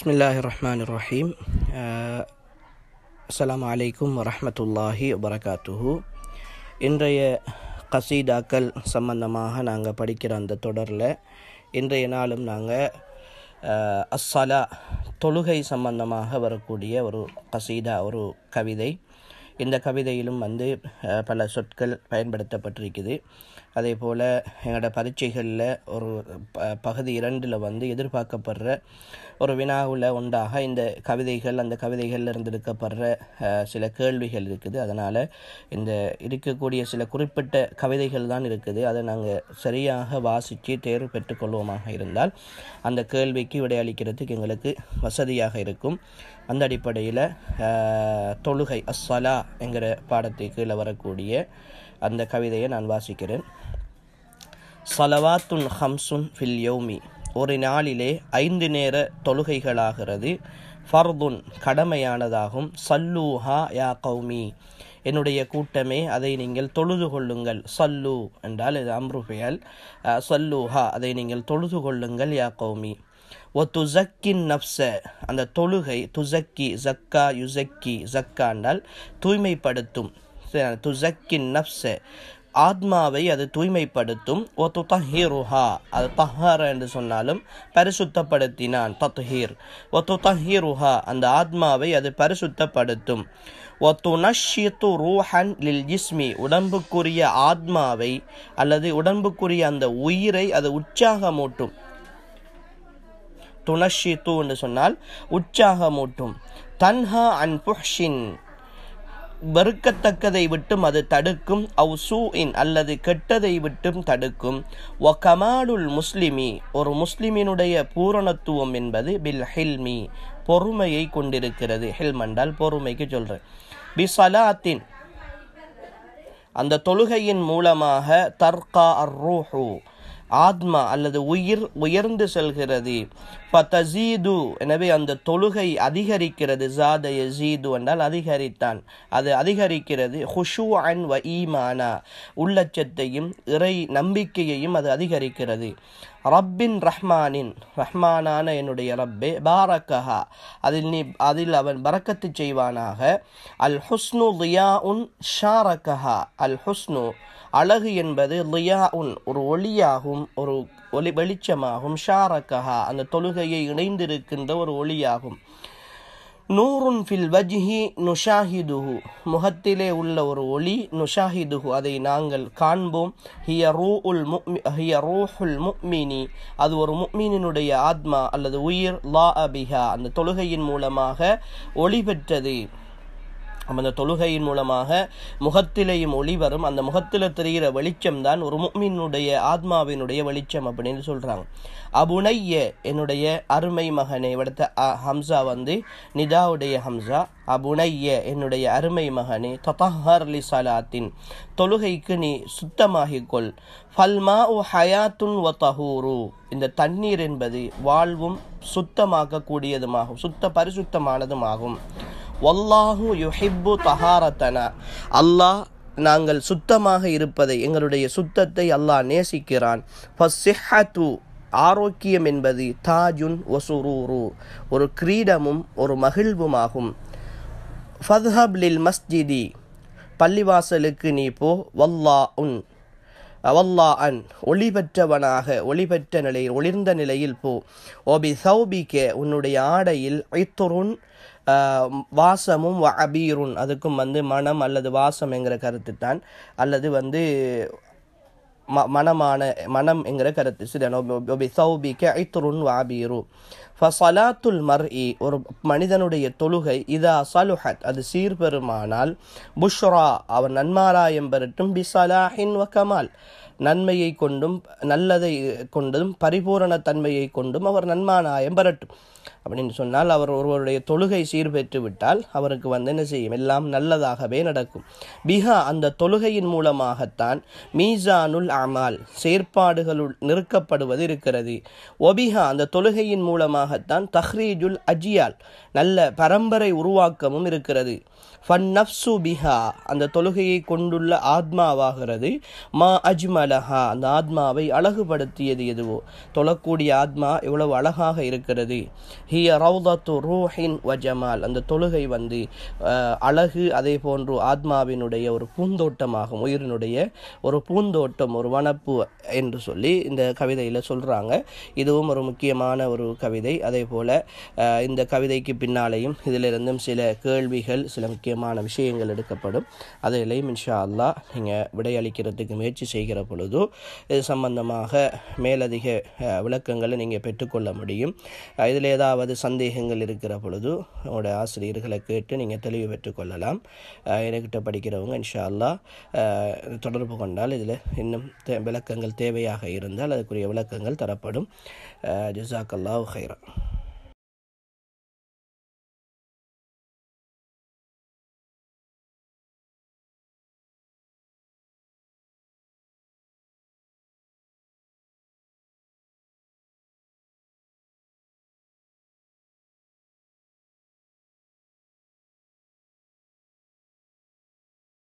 பிஸ்மில்லாஹி ரஹ்மான் ரஹீம் அஸ்லாம் அலைக்கும் வரமத்துல்லாஹி வபரகாத்துஹு இன்றைய கசீதாக்கள் சம்பந்தமாக நாங்கள் படிக்கிற அந்த தொடரில் இன்றைய நாளும் நாங்கள் uh, அஸ்ஸலா தொழுகை சம்பந்தமாக வரக்கூடிய ஒரு கசீதா ஒரு கவிதை. இந்த கவிதையிலும் வந்து பல சொற்கள் பயன்படுத்தப்பட்டிருக்குது. அதே போல் எங்களோட பரீட்சைகளில் ஒரு ப பகுதி இரண்டில் வந்து எதிர்பார்க்கப்படுற ஒரு வினாவில் உண்டாக இந்த கவிதைகள் அந்த கவிதைகளில் இருந்து எடுக்கப்படுற சில கேள்விகள் இருக்குது. அதனால் இந்த இருக்கக்கூடிய சில குறிப்பிட்ட கவிதைகள் தான் இருக்குது. அதை நாங்கள் சரியாக வாசித்து தேர்வு பெற்றுக்கொள்வோமாக இருந்தால் அந்த கேள்விக்கு விடையளிக்கிறதுக்கு எங்களுக்கு வசதியாக இருக்கும். அந்த அடிப்படையில் தொழுகை அஸ்ஸலா என்கிற பாடத்துக்கு கீழே வரக்கூடிய அந்த கவிதையை நான் வாசிக்கிறேன். சலவாத்துன் ஹம்சுன் ஃபில் யோமி. ஒரு நாளிலே ஐந்து நேர தொழுகைகளாகிறது. ஃபர்துன் கடமையானதாகும். சல்லூஹா யா கௌமி. என்னுடைய கூட்டமே அதை நீங்கள் தொழுது கொள்ளுங்கள். சல்லு என்றால் இது அம்ருபியல் சல்லூஹா அதை நீங்கள் தொழுது கொள்ளுங்கள் யா கௌமி. ஒ துசக்கின் நப்ச அந்த தொழுகை துசக்கி ஜக்கா யுசக்கி ஜக்கா என்றால் தூய்மைப்படுத்தும் துசக்கின் நப்ச ஆத்மாவை அது தூய்மைப்படுத்தும். ஒ துதஹீருஹா அது தஹார என்று சொன்னாலும் பரிசுத்தப்படுத்தினான் தத்ஹீர். ஒ துதஹீருஹா அந்த ஆத்மாவை அது பரிசுத்தப்படுத்தும். ஒ துனஷித்து ரூஹன் லில் ஜிஸ்மி உடம்புக்குரிய ஆத்மாவை அல்லது உடம்புக்குரிய அந்த உயிரை அது உற்சாகமூட்டும். துணஷித்து என்று சொன்னால் உற்சாகமூட்டும். தன்ஹா அன் புஹ்ஷின். வெறுக்கத்தக்கதை விட்டும் அது தடுக்கும். அவ் சூஇன் அல்லது கெட்டதை விட்டும் தடுக்கும். ஒ கமாலுல் முஸ்லிமி. ஒரு முஸ்லிமினுடைய பூரணத்துவம் என்பது பில் ஹில்மி. பொறுமையை கொண்டிருக்கிறது. ஹில்மண்டால் பொறுமைக்கு சொல்றேன். பி சலாத்தின். அந்த தொழுகையின் மூலமாக தர்கா அர் ரூஹூ. ஆத்மா அல்லது உயிர் உயர்ந்து செல்கிறது. பத்தசீது எனவே அந்த தொழுகை அதிகரிக்கிறது. ஜாதய ஜீது என்றால் அதிகரித்தான். அது அதிகரிக்கிறது. ஹுஷு அன் வ ஈமானா. உள்ளச்சத்தையும் இறை நம்பிக்கையையும் அது அதிகரிக்கிறது. ரப்பின் ரஹ்மானின் ரஹ்மானான என்னுடைய ரப்பே பாரக்கஹா. அதில் நீ அதில் அவன் பறக்கத்து செய்வானாக. அல் ஹுஸ்னு லியா உன் ஷாரக்கஹா அல் ஹுஸ்னு அழகு என்பது லியா உன் ஒரு ஒளியாகும் ஒரு ஒளி வெளிச்சமாகும் ஷாரக்கஹா அந்த தொழுகையை இணைந்திருக்கின்ற ஒரு ஒளியாகும். நூறுன் ஃபில் வஜ்ஹி நுஷாஹிதுஹு முகத்திலே உள்ள ஒரு ஒளி நுஷாஹிதுஹு அதை நாங்கள் காண்போம் ஹிய ரூ உல் முக்மி ஹிய ரூஹுல் முக்மினி அது ஒரு முக்மீனினுடைய ஆத்மா அல்லது உயிர் லா அபிஹா அந்த தொழுகையின் மூலமாக ஒளி பெற்றது அந்த தொழுகையின் மூலமாக முகத்திலேயும் ஒளி வரும். அந்த முகத்தில் தெரிகிற வெளிச்சம் தான் ஒரு முக்மினுடைய ஆத்மாவினுடைய வெளிச்சம் அப்படின்னு சொல்கிறாங்க அபுனைய என்னுடைய அருமை மகனே இவிடத்த அ- ஹம்சா வந்து நிதாவுடைய ஹம்சா அபுனைய என்னுடைய அருமை மகனே ததஹர் லி சலாத்தின் தொழுகைக்கு நீ சுத்தமாகிக்கொள். ஃபல்மா உ ஹயாத்துன் ஒ தஹூரு. இந்த தண்ணீர் என்பது வாழ்வும் சுத்தமாக்கக்கூடியதுமாகும் சுத்த பரிசுத்தமானதுமாகும். வல்லாஹு யுஹிப்பு தஹாரத்தனா அல்லாஹ் நாங்கள் சுத்தமாக இருப்பதை எங்களுடைய சுத்தத்தை அல்லாஹ் நேசிக்கிறான். ஆரோக்கியம் என்பது தாஜுன் ஒசுரூரு ஒரு கிரீடமும் ஒரு மகிழ்வுமாகும். ஃபத்ஹப் லில் மஸ்ஜிதி பள்ளிவாசலுக்கு நீ போ. வல்லா உன் வல்லா அன் ஒளி பெற்றவனாக ஒளி பெற்ற நிலையில் ஒளிர்ந்த நிலையில் போ. ஓபி சௌபிக்க உன்னுடைய ஆடையில் ஐத்துருன் வாசமும் அபீருன் அதுக்கும் வந்து மனம் அல்லது வாசம் என்கிற கருத்து தான். அல்லது வந்து ம மனமான மனம் என்கிற கருத்து. சிதன் வாபீரு ஃபசலாத்துல் மர்இ ஒரு மனிதனுடைய தொழுகை இதா சலுஹத் அது சீர்பெருமானால் புஷ்ரா அவன் நன்மாராயம் பெறட்டும் பிசலாஹின் வ கமால் நன்மையை கொண்டும் நல்லதை கொண்டும் பரிபூரண தன்மையை கொண்டும் அவர் நன்மானாயம் பெறட்டும் அப்படின்னு சொன்னால் அவர் ஒருவருடைய தொழுகை சீர்பெற்று விட்டால் அவருக்கு வந்து என்ன செய்யும்? எல்லாம் நல்லதாகவே நடக்கும். பிஹா அந்த தொழுகையின் மூலமாகத்தான் மீசானுல் அமால் செயற்பாடுகளுள் நிறுக்கப்படுவது இருக்கிறது. ஒபிஹா அந்த தொழுகையின் மூலமாகத்தான் தஹ்ரீஜுல் அஜியால் நல்ல பரம்பரை உருவாக்கமும் இருக்கிறது. ஃபன் நஃப்சு பிஹா அந்த தொழுகையை கொண்டுள்ள ஆத்மாவாகிறது. மா அஜ்மலஹா அந்த ஆத்மாவை அழகுபடுத்தியது எதுவோ. தொழக்கூடிய ஆத்மா எவ்வளவு அழகாக இருக்கிறது. ஹிய ரவுதத்து ரூஹின் வஜமால் அந்த தொழுகை வந்து அழகு அதே போன்று ஆத்மாவினுடைய ஒரு பூந்தோட்டமாகும் உயிரினுடைய ஒரு பூந்தோட்டம் ஒரு வனப்பு என்று சொல்லி இந்த கவிதையில் சொல்கிறாங்க இதுவும் ஒரு முக்கியமான ஒரு கவிதை. அதே போல் இந்த கவிதைக்கு பின்னாலேயும் இதிலிருந்தும் சில கேள்விகள் சில முக்கியமான விஷயங்கள் எடுக்கப்படும். அதையிலையும் இன்ஷா அல்லாஹ் நீங்கள் விடையளிக்கிறதுக்கு முயற்சி செய்கிற பொழுதோ இது சம்பந்தமாக மேலதிக விளக்கங்களை நீங்கள் பெற்றுக்கொள்ள முடியும். இதில் ஏதாவது சந்தேகங்கள் இருக்கிற பொழுது உங்களுடைய ஆசிரியர்களை கேட்டு நீங்கள் தெளிவு பெற்றுக்கொள்ளலாம். என்கிட்ட படிக்கிறவங்க இன்ஷா அல்லாஹ் தொடர்பு கொண்டால் இதில் இன்னும் தே- விளக்கங்கள் தேவையாக இருந்தால் அதுக்குரிய விளக்கங்கள் தரப்படும். ஜிசாக்கல்லா ஹைரா